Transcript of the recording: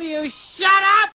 Lewis.